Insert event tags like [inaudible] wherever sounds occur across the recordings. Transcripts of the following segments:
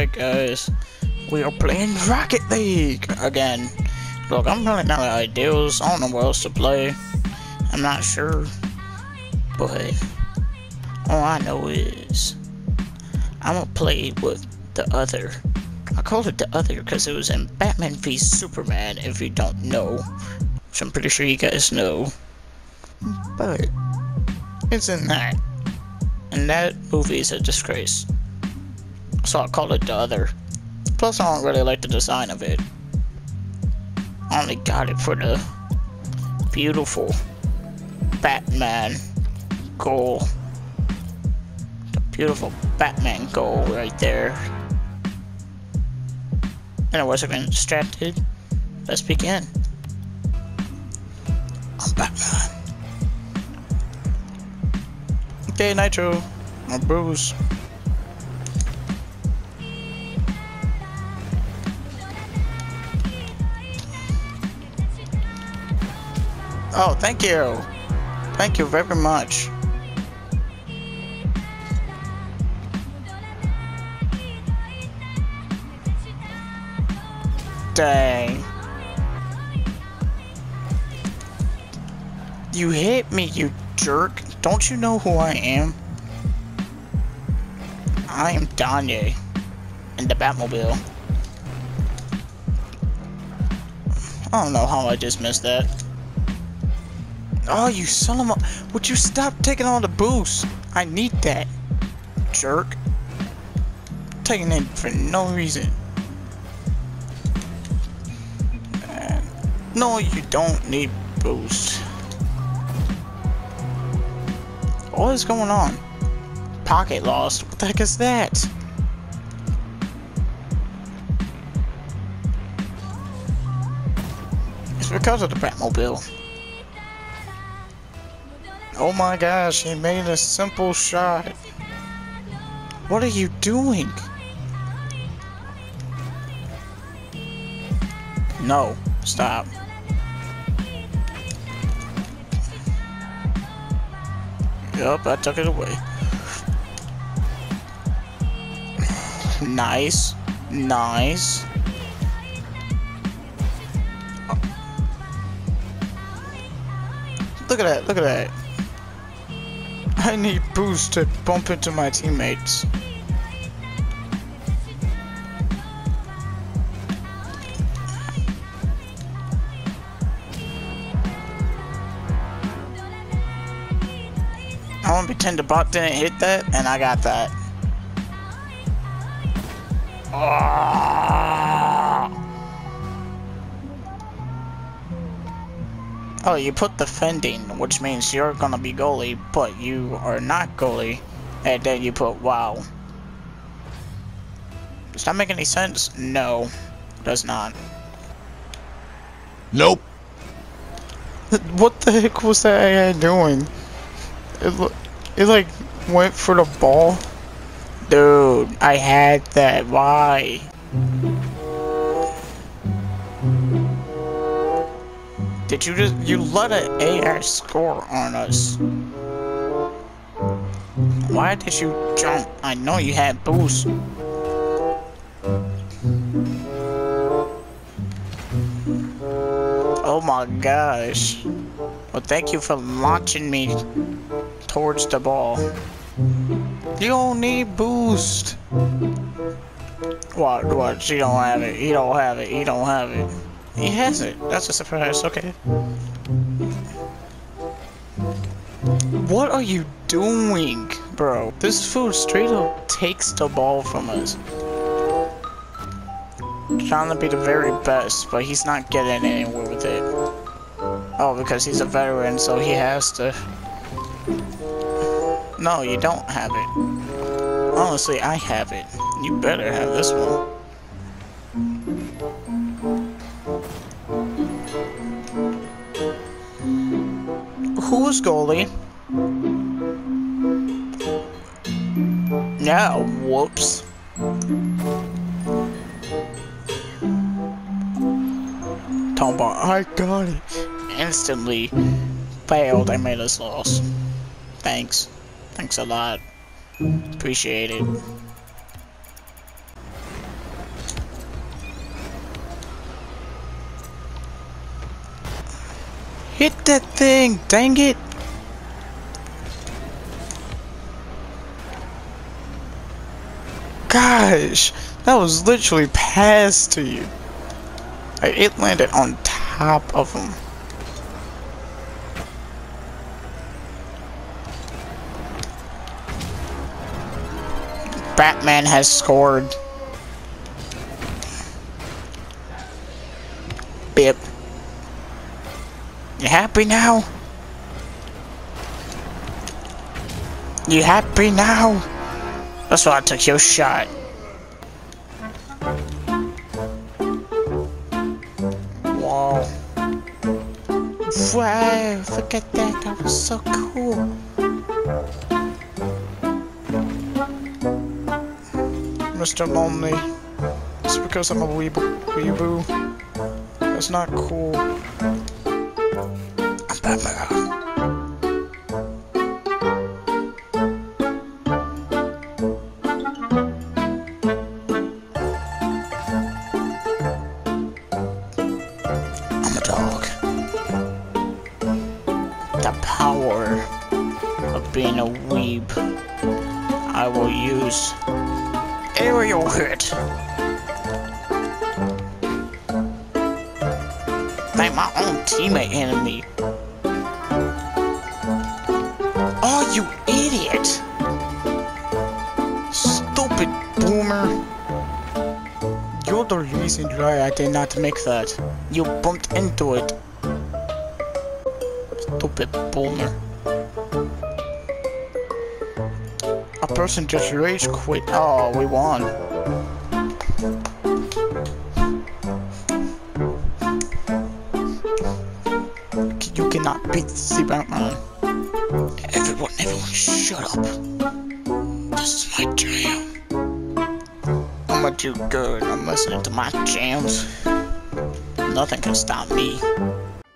Alright guys, we are playing Rocket League again. Look, I'm running out of ideas. I don't know what else to play. I'm not sure. But all I know is I'm gonna play with the other. I called it the other because it was in Batman v Superman, if you don't know. Which I'm pretty sure you guys know. But it's in that. And that movie is a disgrace. So I called it the other. Plus I don't really like the design of it. I only got it for the beautiful Batman goal. The beautiful Batman goal right there. And I wasn't distracted. Let's begin. I'm Batman. Okay, Nitro. Or Bruce. Oh, thank you. Thank you very much. Dang. You hit me, you jerk. Don't you know who I am? I am DONye in the Batmobile. I don't know how I just missed that. Oh, you son of a... Would you stop taking all the boost? I need that. Jerk. Taking it for no reason. Man. No, you don't need boost. What is going on? Pocket lost? What the heck is that? It's because of the Batmobile. Oh my gosh, he made a simple shot. What are you doing? No, stop. Yup, I took it away. Nice. Nice. Look at that, look at that. I need boost to bump into my teammates. I want to pretend the bot didn't hit that, and I got that. Oh, Oh, you put defending, which means you're gonna be goalie, but you are not goalie, and then you put wow. Does that make any sense? No, does not. Nope. [laughs] What the heck was that AI doing? It, it like went for the ball. Dude, I had that. Why? You just you let an AI score on us? Why did you jump? I know you had boost. Oh my gosh. Well, thank you for launching me towards the ball. You don't need boost. What, what, you don't have it, you don't have it, you don't have it. He oh. has it, that's a surprise, okay. What are you doing, bro? This fool straight up takes the ball from us. Trying to be the very best, but he's not getting anywhere with it. Oh, because he's a veteran, so he has to... No, you don't have it. Honestly, I have it. You better have this one. Goalie? Now, whoops. Tomba, I got it. Instantly failed. I made us loss. Thanks. Thanks a lot. Appreciate it. Hit that thing, dang it! Gosh, that was literally passed to you. Like, it landed on top of him. Batman has scored. Bip. You happy now? You happy now? That's why I took your shot. Wow. Wow, look at that. That was so cool. Mr. Lonely. It's because I'm a weeb weeboo. That's not cool. I'm a dog. The power of being a weeb I will use aerial hit. Thank my own teammate enemy. Oh, you idiot! Stupid boomer. You're the reason why I did not make that. You bumped into it. Stupid boomer. A person just rage quit. Oh, we won. You cannot beat the Batman. Everyone, everyone, shut up. This is my jam. I'm gonna do good. I'm listening to my jams. Nothing can stop me.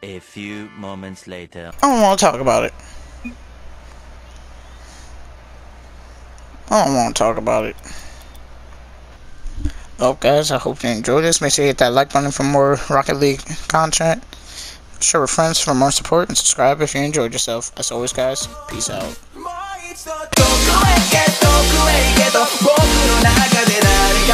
A few moments later. I don't want to talk about it. I don't want to talk about it. Well, guys, I hope you enjoyed this. Make sure you hit that like button for more Rocket League content. Share with friends for more support and subscribe if you enjoyed yourself. As always, guys, peace out. もう一度遠くへ行け遠くへ行けと僕の中で誰か